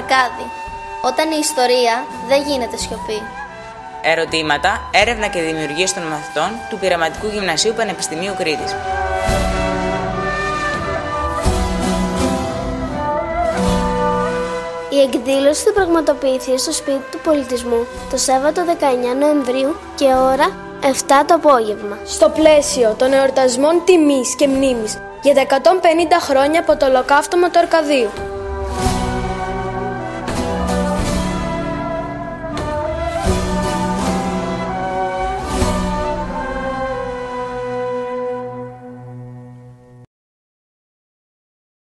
Αρκάδη. Όταν η ιστορία δεν γίνεται σιωπή. Ερωτήματα, έρευνα και δημιουργία των μαθητών του Πειραματικού Γυμνασίου Πανεπιστημίου Κρήτης. Η εκδήλωση θα πραγματοποιηθεί στο σπίτι του πολιτισμού το Σάββατο 19 Νοεμβρίου και ώρα 7 το απόγευμα. Στο πλαίσιο των εορτασμών τιμής και μνήμης για τα 150 χρόνια από το ολοκαύτωμα του Αρκαδίου.